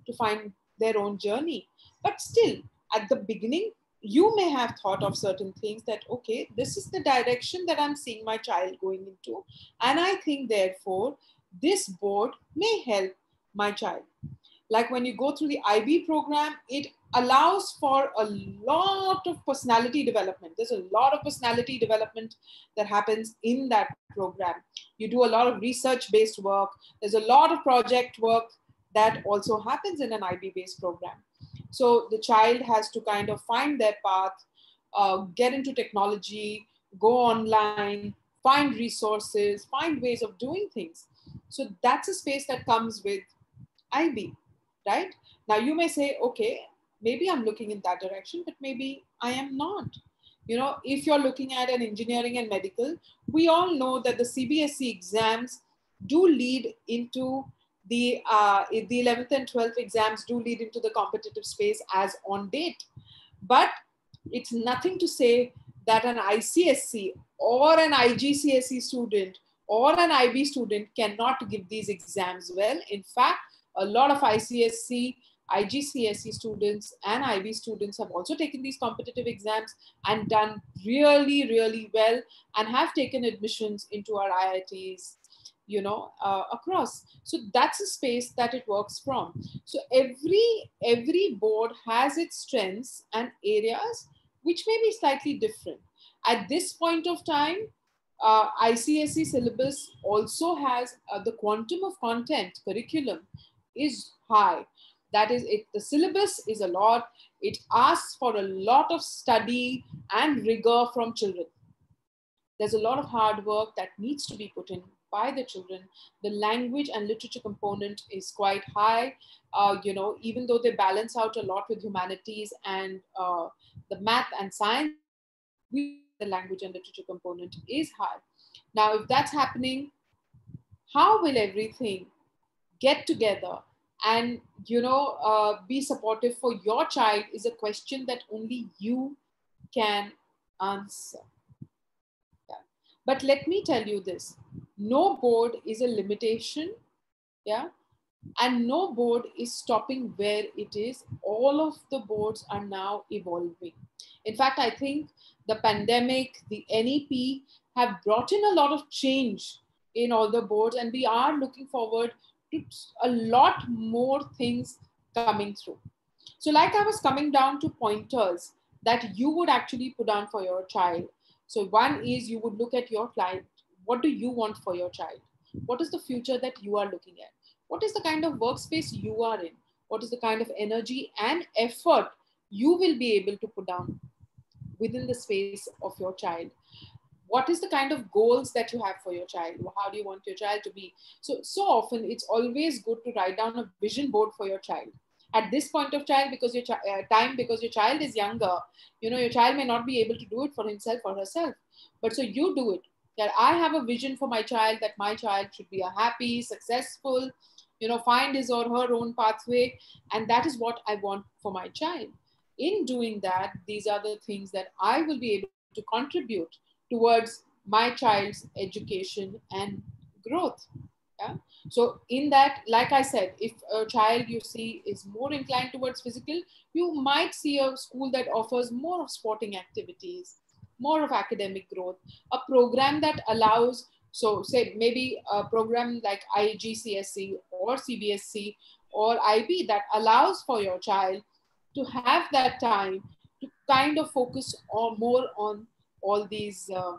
to find their own journey. But still, at the beginning, you may have thought of certain things that, okay, this is the direction that I'm seeing my child going into. And I think, therefore, this board may help my child. Like when you go through the IB program, it allows for a lot of personality development. There's a lot of personality development that happens in that program. You do a lot of research based work, there's a lot of project work that also happens in an IB based program. So the child has to kind of find their path, uh, get into technology, go online, find resources, find ways of doing things. So that's a space that comes with IB, right? Now you may say, okay, maybe I'm looking in that direction, but maybe I am not. You know, if you're looking at an engineering and medical, we all know that the CBSE exams do lead into the uh, the 11th and 12th exams do lead into the competitive space as on date but it's nothing to say that an ICSE or an IGCSE student or an IB student cannot give these exams well. In fact, a lot of ICSE, IGCSE students and IB students have also taken these competitive exams and done really, really well and have taken admissions into our IITs you know uh, across so that's a space that it works from so every every board has its strengths and areas which may be slightly different at this point of time uh, ICSE syllabus also has uh, the quantum of content curriculum is high That is, it, the syllabus is a lot. It asks for a lot of study and rigor from children. There's a lot of hard work that needs to be put in by the children. The language and literature component is quite high. Uh, you know, even though they balance out a lot with humanities and uh, the math and science, the language and literature component is high. Now, if that's happening, how will everything get together and you know uh, be supportive for your child is a question that only you can answer yeah. but let me tell you this no board is a limitation yeah? And no board is stopping where it is. All of the boards are now evolving. In fact i think the pandemic the nep have brought in a lot of change in all the boards and we are looking forward to a lot more things coming through. So like i was coming down to pointers that you would actually put down for your child. So one is you would look at your client what do you want for your child? What is the future that you are looking at? What is the kind of workspace you are in? What is the kind of energy and effort you will be able to put down within the space of your child? What is the kind of goals that you have for your child? How do you want your child to be? So so often it's always good to write down a vision board for your child. At this point of child because your chi- uh, time because your child is younger you know your child may not be able to do it for himself or herself. But so you do it that i have a vision for my child that my child should be a happy successful you know find his or her own pathway and that is what i want for my child in doing that these are the things that i will be able to contribute towards my child's education and growth. Yeah. So in that, like I said, if a child you see is more inclined towards physical, you might see a school that offers more of sporting activities, more of academic growth, a program that allows, so say maybe a program like IGCSE or CBSE or IB that allows for your child to have that time to kind of focus on more on all these uh,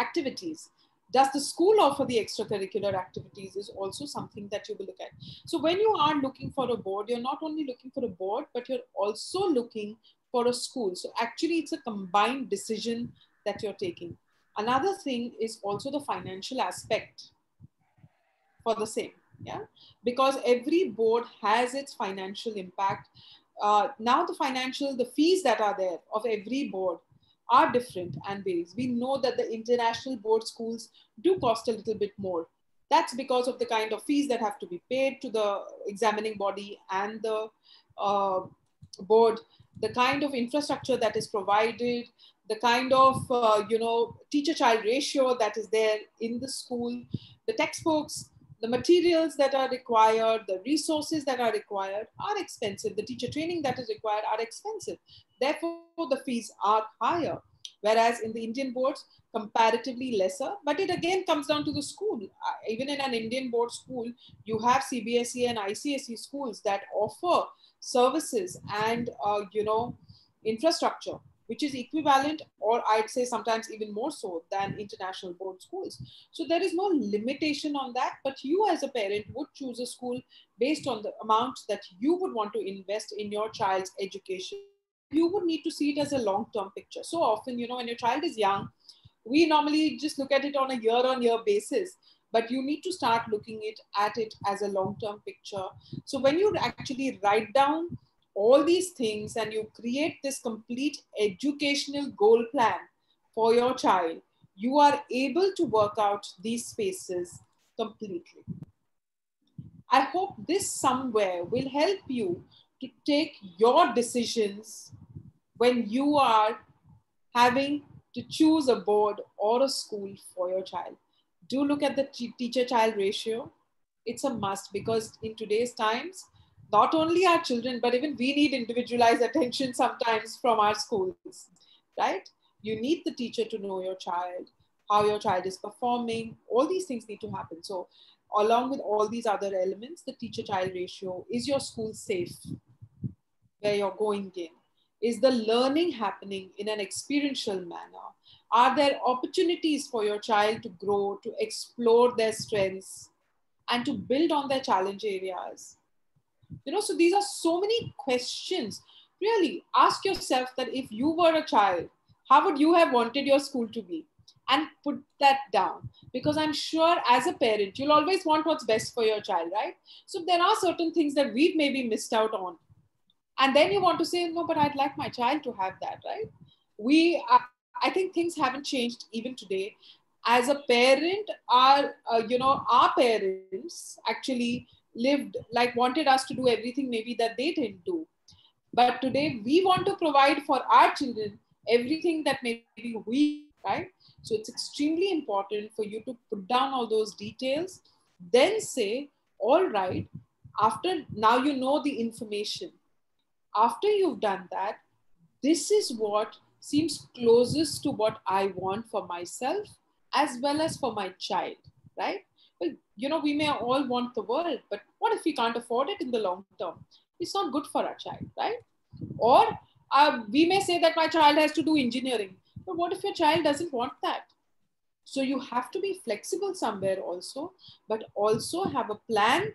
activities. Does the school offer the extracurricular activities is also something that you will look at. So when you are looking for a board you're not only looking for a board but you're also looking for a school so actually it's a combined decision that you're taking another thing is also the financial aspect for the same yeah because every board has its financial impact uh, now the financial the fees that are there of every board are different and varies. We know that the international board schools do cost a little bit more. That's because of the kind of fees that have to be paid to the examining body and the uh, board, the kind of infrastructure that is provided, the kind of uh, you know teacher-child ratio that is there in the school, the textbooks, the materials that are required, the resources that are required are expensive. The teacher training that is required are expensive. Therefore, the fees are higher. Whereas in the Indian boards, comparatively lesser. But it again comes down to the school. Uh, even in an Indian board school, you have CBSE and ICSE schools that offer services and uh, you know infrastructure which is equivalent or I'd say sometimes even more so than international board schools. So there is no limitation on that, but you as a parent would choose a school based on the amount that you would want to invest in your child's education. You would need to see it as a long-term picture. So often, you know, when your child is young, we normally just look at it on a year-on-year basis but you need to start looking it at it as a long-term picture so when you actually write down all these things and you create this complete educational goal plan for your child, you are able to work out these spaces completely. I hope this somewhere will help you to take your decisions when you are having to choose a board or a school for your child. Do look at the teacher child ratio. It's a must because in today's times, not only our children, but even we need individualized attention sometimes from our schools, right? You need the teacher to know your child, how your child is performing. All these things need to happen. So, along with all these other elements, the teacher child ratio is your school safe where you're going in? Is the learning happening in an experiential manner? Are there opportunities for your child to grow, to explore their strengths, and to build on their challenge areas? You know, so these are so many questions. Really, ask yourself that if you were a child, how would you have wanted your school to be? And put that down because I'm sure as a parent, you'll always want what's best for your child, right? So there are certain things that we've maybe missed out on. And then you want to say, no, but I'd like my child to have that, right? We, I think things haven't changed even today. As a parent, our, uh, you know, our parents actually lived like wanted us to do everything maybe that they didn't do. But today we want to provide for our children everything that maybe we, right? So it's extremely important for you to put down all those details, then say, all right, after now you know the information. After you've done that, this is what seems closest to what I want for myself as well as for my child, right? Well, you know, we may all want the world, but what if we can't afford it in the long term? It's not good for our child, right? Or uh, we may say that my child has to do engineering, but what if your child doesn't want that? So you have to be flexible somewhere also, but also have a plan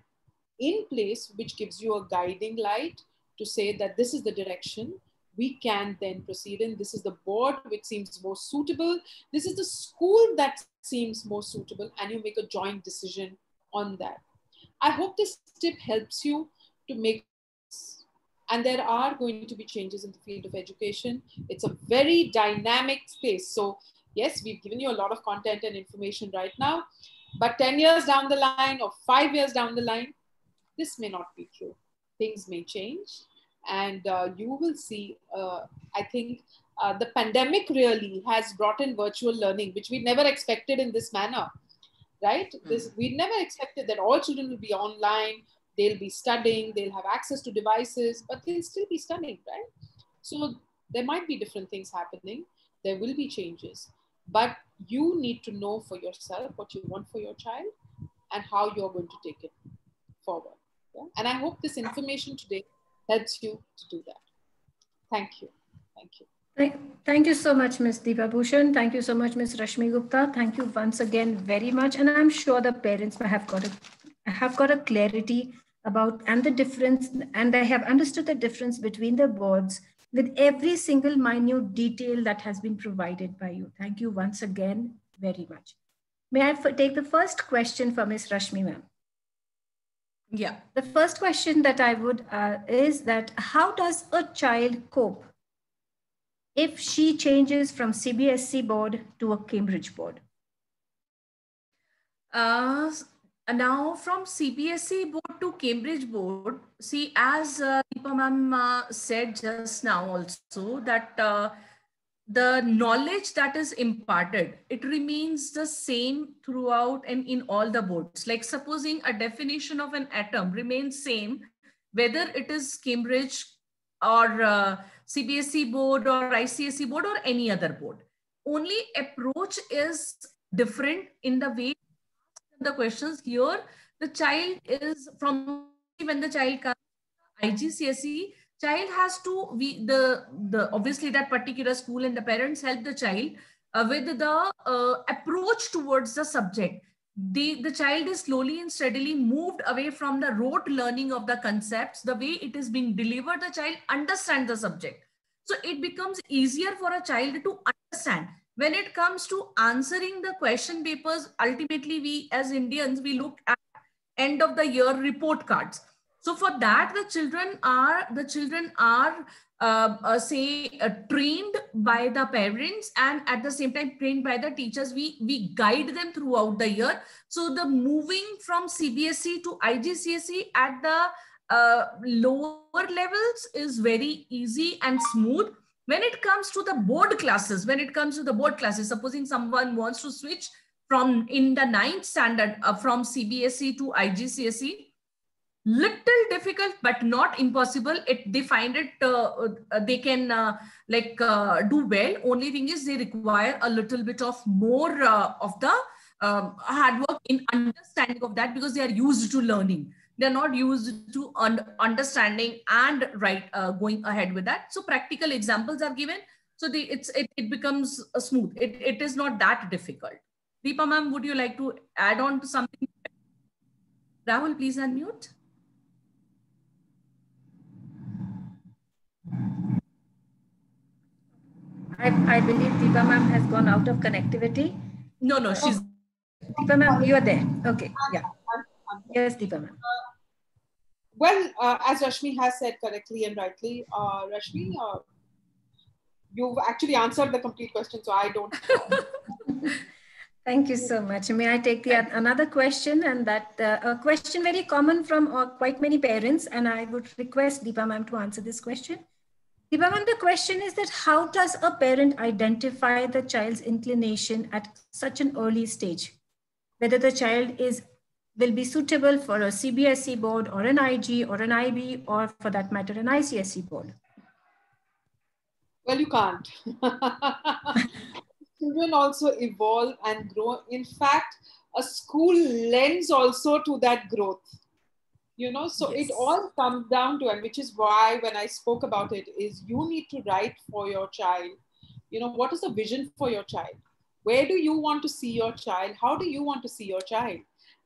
in place which gives you a guiding light to say that this is the direction we can then proceed in. This is the board which seems most suitable. This is the school that seems most suitable, and you make a joint decision on that. I hope this tip helps you to make and there are going to be changes in the field of education. It's a very dynamic space. So yes, we've given you a lot of content and information right now, but 10 years down the line or five years down the line, this may not be true. Things may change and uh, you will see, uh, I think uh, the pandemic really has brought in virtual learning, which we never expected in this manner, right? Mm-hmm. This, we never expected that all children will be online, they'll be studying, they'll have access to devices, but they'll still be studying, right? So there might be different things happening. There will be changes, but you need to know for yourself what you want for your child and how you're going to take it forward. Yeah? And I hope this information today helps you to do that. Thank you. Thank you. Thank, you so much, Ms. Deepa Bhushan. Thank you so much, Ms. Rashmi Gupta. Thank you once again very much. And I'm sure the parents have got a, have got a clarity about and the difference, and they have understood the difference between the boards with every single minute detail that has been provided by you. Thank you once again very much. May I take the first question from Ms. Rashmi ma'am? Yeah. The first question that I would uh, is that how does a child cope if she changes from CBSE board to a Cambridge board? Uh, now from CBSE board to Cambridge board, see as uh, Deepa ma'am uh, said just now also that uh, the knowledge that is imparted it remains the same throughout and in all the boards. Like supposing a definition of an atom remains same whether it is cambridge or uh, board or icse board or any other board. Only approach is different in the way the questions here. The child is from when the child comes igcse child has to we the the obviously that particular school and the parents help the child uh, with the uh, approach towards the subject. The the child is slowly and steadily moved away from the rote learning of the concepts the way it is being delivered the child understands the subject. So it becomes easier for a child to understand. When it comes to answering the question papers ultimately we as indians we look at end of the year report cards so for that, the children are the children are uh, uh, say uh, trained by the parents and at the same time trained by the teachers. We we guide them throughout the year. So the moving from CBSE to IGCSE at the uh, lower levels is very easy and smooth. When it comes to the board classes, when it comes to the board classes, supposing someone wants to switch from in the ninth standard uh, from CBSE to IGCSE, little difficult but not impossible. It they find it uh, uh, they can uh, like uh, do well. Only thing is they require a little bit of more uh, of the um, hard work in understanding of that because they are used to learning. They're not used to un understanding and right uh, going ahead with that. So practical examples are given. So the it's it, it becomes smooth. It, it is not that difficult. Deepa ma'am would you like to add on to something? Rahul please unmute I, I believe Deepa ma'am has gone out of connectivity. No, no, she's. Deepa ma'am, you are there. Okay, yeah. Yes, Deepa ma'am. Uh, well, uh, as Rashmi has said correctly and rightly, uh, Rashmi, uh, you've actually answered the complete question, so I don't. <laughs> Thank you so much. May I take the another question and that uh, a question very common from uh, quite many parents and I would request Deepa ma'am to answer this question. Ma'am, the question is that how does a parent identify the child's inclination at such an early stage? Whether the child is will be suitable for a CBSE board or an IG or an IB or for that matter an ICSE board? Well, you can't. <laughs> children also evolve and grow. In fact, a school lends also to that growth. You know, so yes. it all comes down to, and which is why when I spoke about it, is you need to write for your child. You know, what is the vision for your child? Where do you want to see your child? How do you want to see your child?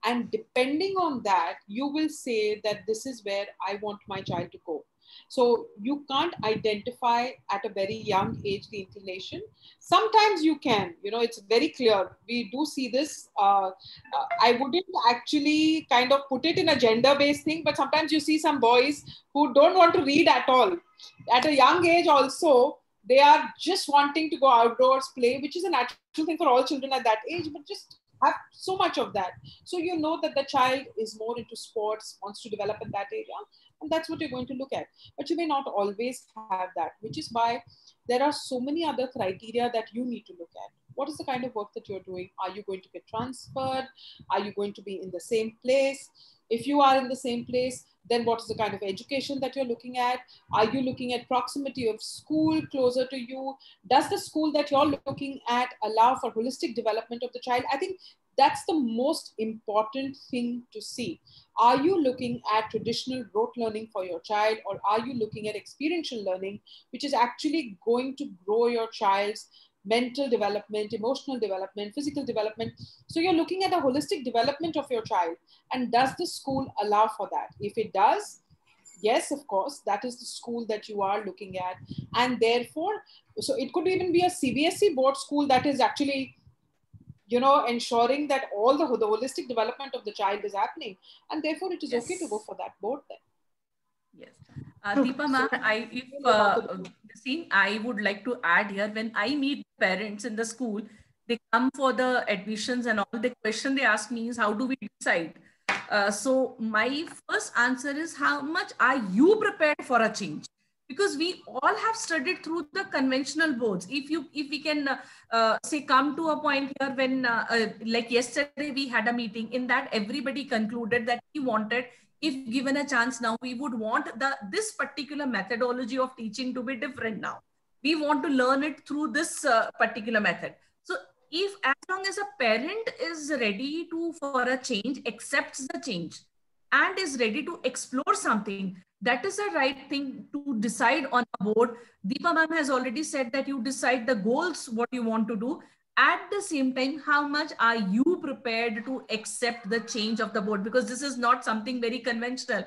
And depending on that, you will say that this is where I want my child to go so you can't identify at a very young age the inclination. Sometimes you can, you know, it's very clear. We do see this. Uh, uh, I wouldn't actually kind of put it in a gender based thing, but sometimes you see some boys who don't want to read at all. At a young age, also, they are just wanting to go outdoors, play, which is a natural thing for all children at that age, but just have so much of that. So you know that the child is more into sports, wants to develop in that area and that's what you're going to look at. But you may not always have that which is why there are so many other criteria that you need to look at. What is the kind of work that you're doing? Are you going to get transferred? Are you going to be in the same place? If you are in the same place then what is the kind of education that you're looking at? Are you looking at proximity of school closer to you? Does the school that you're looking at allow for holistic development of the child? I think that's the most important thing to see. Are you looking at traditional rote learning for your child, or are you looking at experiential learning, which is actually going to grow your child's mental development, emotional development, physical development? So you're looking at a holistic development of your child. And does the school allow for that? If it does, yes of course that is the school that you are looking at and therefore so it could even be a cbse board school that is actually you know, ensuring that all the, the holistic development of the child is happening. And therefore, it is yes. okay to go for that board then. Yes. Uh, Deepa ma'am, <laughs> I, if uh, see, I would like to add here when I meet parents in the school, they come for the admissions and all the question they ask me is how do we decide? Uh, so my first answer is how much are you prepared for a change? Because we all have studied through the conventional boards. If you if we can uh, uh, say come to a point here when uh, uh, like yesterday we had a meeting in that everybody concluded that we wanted if given a chance now we would want the this particular methodology of teaching to be different now. We want to learn it through this uh, particular method. So if as long as a parent is ready to for a change accepts the change and is ready to explore something that is the right thing to decide on a board. Deepa ma'am has already said that you decide the goals, what you want to do. At the same time, how much are you prepared to accept the change of the board? Because this is not something very conventional.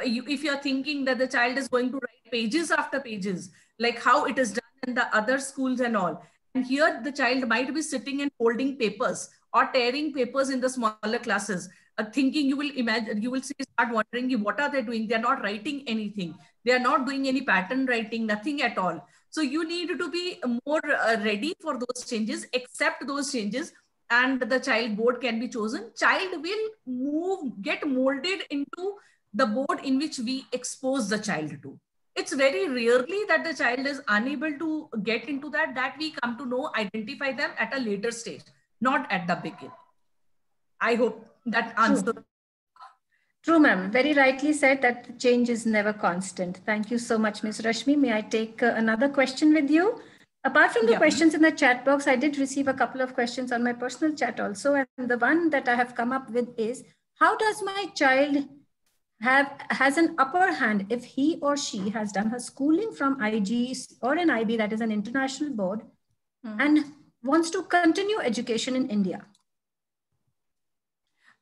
If you're thinking that the child is going to write pages after pages, like how it is done in the other schools and all, and here the child might be sitting and holding papers or tearing papers in the smaller classes uh, thinking you will imagine you will see start wondering what are they doing? They're not writing anything. They are not doing any pattern writing nothing at all. So you need to be more uh, ready for those changes accept those changes and the child board can be chosen. Child will move get molded into the board in which we expose the child to. It's very rarely that the child is unable to get into that that we come to know identify them at a later stage not at the beginning. I hope that answer. True, True ma'am. Very rightly said that change is never constant. Thank you so much, Ms. Rashmi. May I take uh, another question with you? Apart from the yeah. questions in the chat box, I did receive a couple of questions on my personal chat also. And the one that I have come up with is, how does my child have has an upper hand if he or she has done her schooling from IG or an IB, that is an international board, mm. and wants to continue education in India?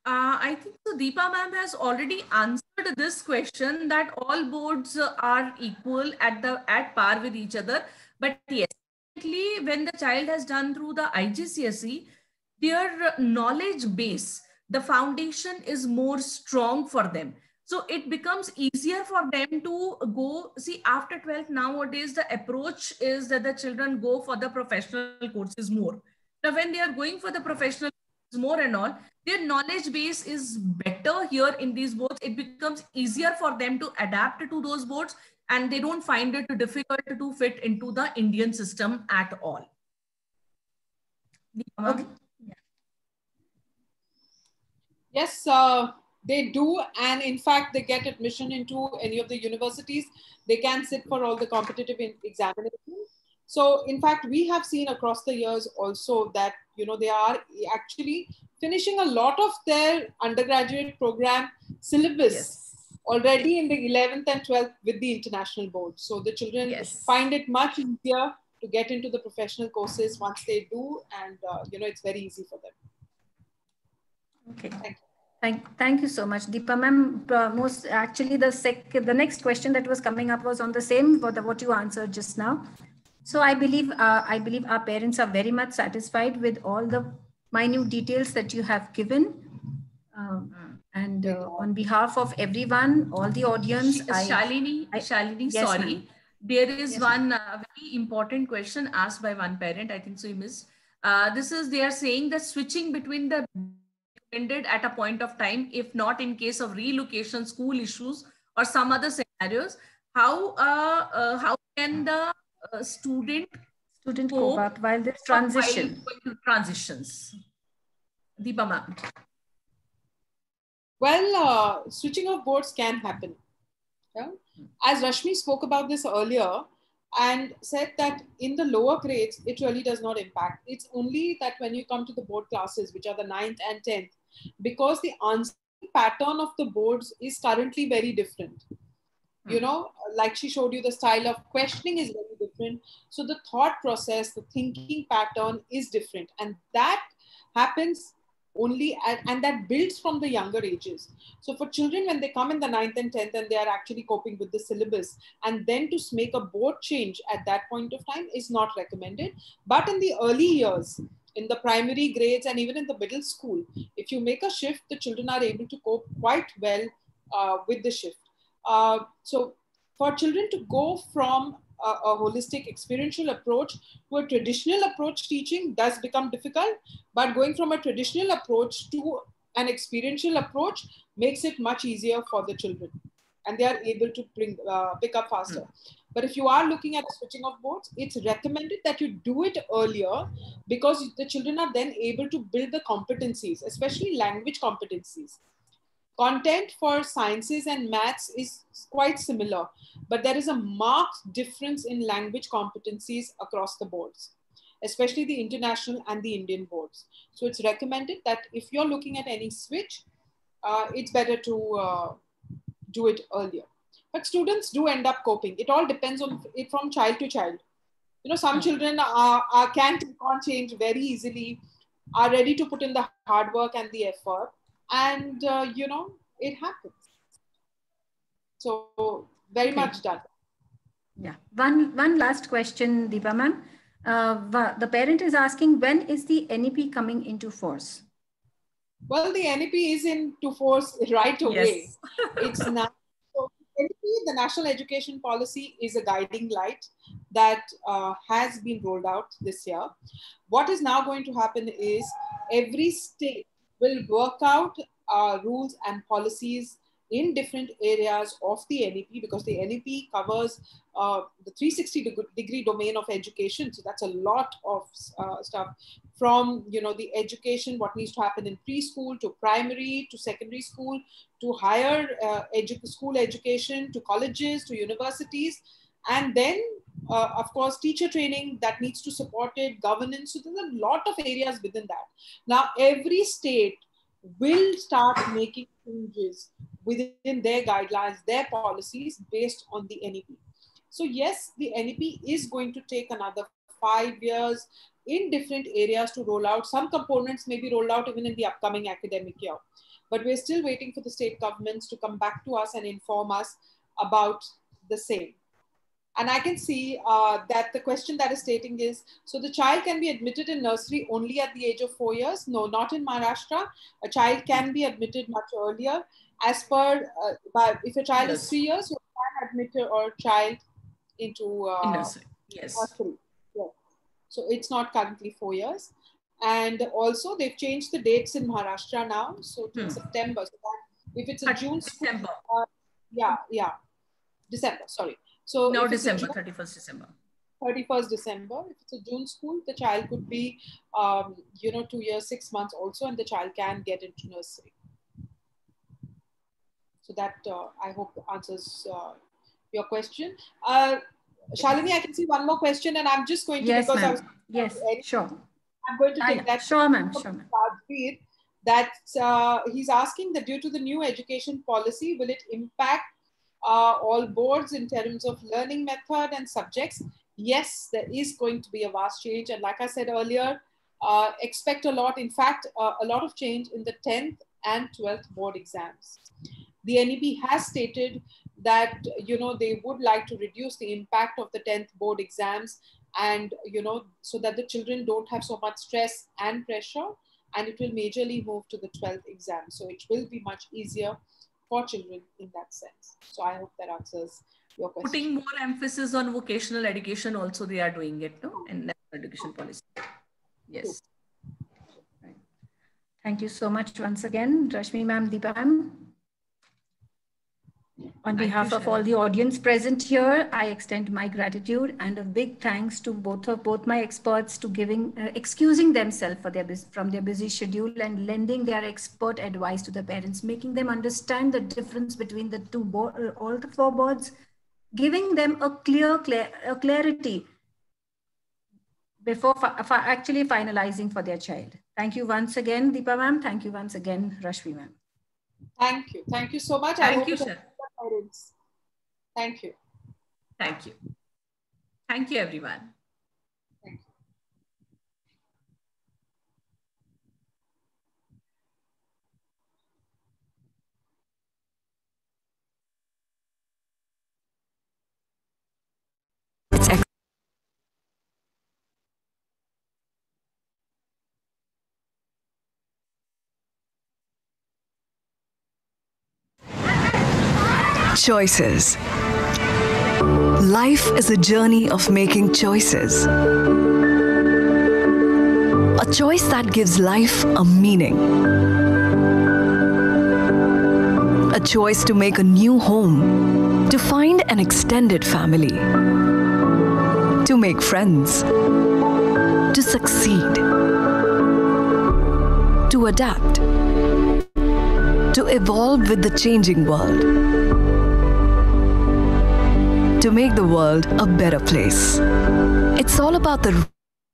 Uh, I think so Deepa ma'am has already answered this question that all boards are equal at the at par with each other. But yes, when the child has done through the IGCSE, their knowledge base, the foundation is more strong for them. So it becomes easier for them to go. See, after 12th nowadays, the approach is that the children go for the professional courses more. Now, when they are going for the professional more and all, their knowledge base is better here in these boards. It becomes easier for them to adapt to those boards and they don't find it difficult to fit into the Indian system at all. Okay. Yes, uh, they do. And in fact, they get admission into any of the universities. They can sit for all the competitive examinations. So in fact, we have seen across the years also that, you know, they are actually finishing a lot of their undergraduate program syllabus yes. already in the 11th and 12th with the international board. So the children yes. find it much easier to get into the professional courses once they do. And, uh, you know, it's very easy for them. Okay. Thank you. Thank, thank you so much, Deepa ma'am. Uh, most actually, the sec, the next question that was coming up was on the same what, what you answered just now. So I believe uh, I believe our parents are very much satisfied with all the minute details that you have given. Um, and uh, on behalf of everyone, all the audience, Shalini, I, Shalini, yes, sorry, there is yes, one uh, very important question asked by one parent. I think so you missed. Uh, this is they are saying that switching between the ended at a point of time, if not in case of relocation, school issues, or some other scenarios. How uh, uh, how can the uh, student student cope, up while this transition while transitions. Deepa ma'am. Well uh, switching of boards can happen. Yeah? as Rashmi spoke about this earlier and said that in the lower grades it really does not impact. It's only that when you come to the board classes which are the 9th and 10th because the answer pattern of the boards is currently very different you hmm. know like she showed you the style of questioning is very different. So the thought process the thinking pattern is different. And that happens only at, and that builds from the younger ages. So for children when they come in the 9th and 10th and they are actually coping with the syllabus and then to make a board change at that point of time is not recommended. But in the early years in the primary grades and even in the middle school if you make a shift the children are able to cope quite well uh, with the shift uh, so for children to go from a, a, holistic experiential approach to a traditional approach teaching does become difficult, but going from a traditional approach to an experiential approach makes it much easier for the children and they are able to bring, uh, pick up faster. Mm. But if you are looking at switching of boards, it's recommended that you do it earlier because the children are then able to build the competencies, especially language competencies. Content for sciences and maths is quite similar, but there is a marked difference in language competencies across the boards, especially the international and the Indian boards. So it's recommended that if you're looking at any switch, uh, it's better to uh, do it earlier. But students do end up coping. It all depends on it from child to child. You know, some children are, are can can't change very easily, are ready to put in the hard work and the effort and uh, you know it happens. So very okay. much done. Yeah. One one last question deepa ma'am. Uh, the parent is asking when is the nep coming into force? Well the nep is into force right away. Yes. <laughs> it's now so NEP, the national education policy is a guiding light that uh, has been rolled out this year. What is now going to happen is every state will work out uh, rules and policies in different areas of the NEP because the NEP covers uh, the 360 degree domain of education. So that's a lot of uh, stuff from you know the education, what needs to happen in preschool to primary to secondary school to higher uh, edu school education to colleges to universities, and then uh, of course, teacher training that needs to support it, governance. So there's a lot of areas within that. Now, every state will start making changes within their guidelines, their policies based on the NEP. So yes, the NEP is going to take another five years in different areas to roll out. Some components may be rolled out even in the upcoming academic year. But we're still waiting for the state governments to come back to us and inform us about the same. And I can see uh, that the question that is stating is, so the child can be admitted in nursery only at the age of four years? No, not in Maharashtra. A child can be admitted much earlier. As per, uh, but if a child yes. is three years, you can admit your child into uh, nursery. Yes. Nursery. Yeah. So it's not currently four years. And also they've changed the dates in Maharashtra now. So to hmm. September. So if it's a June December. uh, yeah, yeah. December, sorry. So no, December, 31st December. 31st December. If it's a June school, the child could be, um, you know, two years, six months also, and the child can get into nursery. So that uh, I hope answers uh, your question. Uh, Shalini, I can see one more question, and I'm just going to yes, because I was yes, sure. I'm going to take I, that. Sure, ma'am. Sure, ma'am. That uh, he's asking that due to the new education policy, will it impact all boards in terms of learning method and subjects, yes, there is going to be a vast change. And like I said earlier, uh, expect a lot, in fact, uh, a lot of change in the 10th and 12th board exams. The NEP has stated that, you know, they would like to reduce the impact of the 10th board exams and, you know, so that the children don't have so much stress and pressure and it will majorly move to the 12th exam. So it will be much easier for children in that sense. So I hope that answers your question. Putting more emphasis on vocational education also they are doing it, no? In education policy. Yes. Thank you so much once again, Rashmi ma'am, Deepa ma'am. On behalf of all the audience present here, I extend my gratitude and a big thanks to both of both my experts to giving uh, excusing themselves for their from their busy schedule and lending their expert advice to the parents, making them understand the difference between the two board, uh, all the four boards, giving them a clear, clear a clarity before fi actually finalizing for their child. Thank you once again, Deepa ma'am. Thank you once again, Rashmi ma'am. Thank you. Thank you so much. Thank you, sir parents. Thank you. Thank you. Thank you, everyone. Choices. Life is a journey of making choices. A choice that gives life a meaning. A choice to make a new home, to find an extended family, to make friends, to succeed, to adapt, to evolve with the changing world to make the world a better place. It's all about the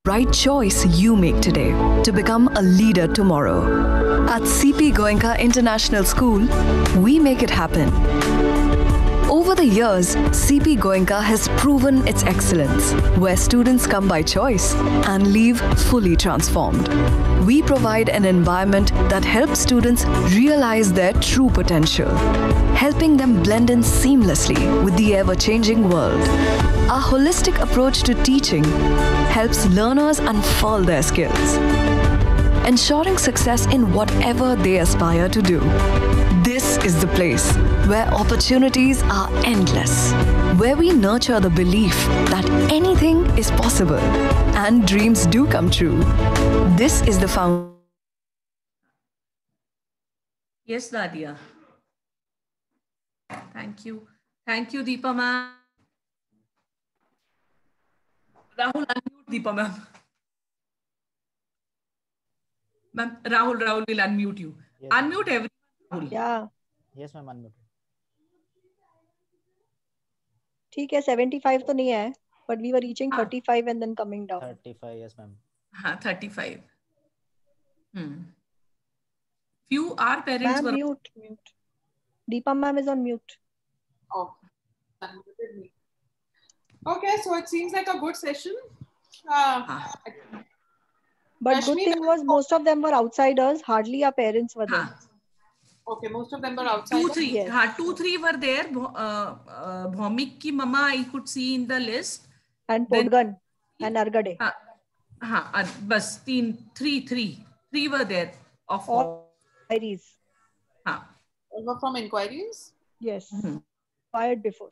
right choice you make today to become a leader tomorrow. At CP Goenka International School, we make it happen. Over the years, CP Goenka has proven its excellence, where students come by choice and leave fully transformed. We provide an environment that helps students realize their true potential, helping them blend in seamlessly with the ever-changing world. Our holistic approach to teaching helps learners unfurl their skills, ensuring success in whatever they aspire to do. This is the place where opportunities are endless, where we nurture the belief that anything is possible and dreams do come true. This is the foundation. Yes, Nadia. Thank you. Thank you, Deepa ma'am. Rahul, unmute Deepa ma'am. Ma'am, Rahul, Rahul will unmute you. Yes. Unmute everyone. Yeah. Yes, ma'am, unmuted. ठीक है 75 तो नहीं है but we were reaching 35 and then coming down 35 yes ma'am हाँ 35 few are parents were mute mute Deepa ma'am is on mute okay so it seems like a good session but good thing was most of them were outsiders hardly our parents were there हाँ। Okay, most of them were outside. Two, three. Yes. Ha, two, three were there. Uh, uh, Bhomik ki mama I could see in the list. And Podgan and Argade. Ha, ha, uh, bas, teen, were there. Of all inquiries. Ha. From inquiries? Yes. Mm -hmm. Fired before.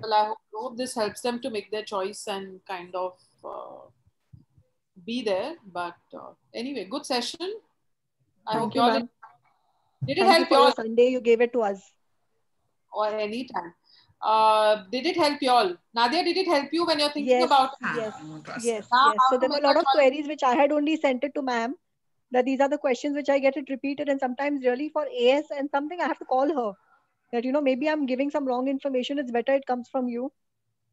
Well, I hope, hope, this helps them to make their choice and kind of uh, be there. But uh, anyway, good session. I Thank hope you all ma'am. Did it Thank help you all Sunday. You gave it to us. or any time? Uh, did it help you all? Nadia, did it help you when you're thinking Yes. about Yes. I want to ask. Yes, Now yes. So there were a lot of choice. queries which I had only sent it to ma'am. That these are the questions which I get it repeated, and sometimes really for AS and something I have to call her. That you know maybe I'm giving some wrong information. It's better it comes from you.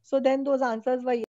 So then those answers were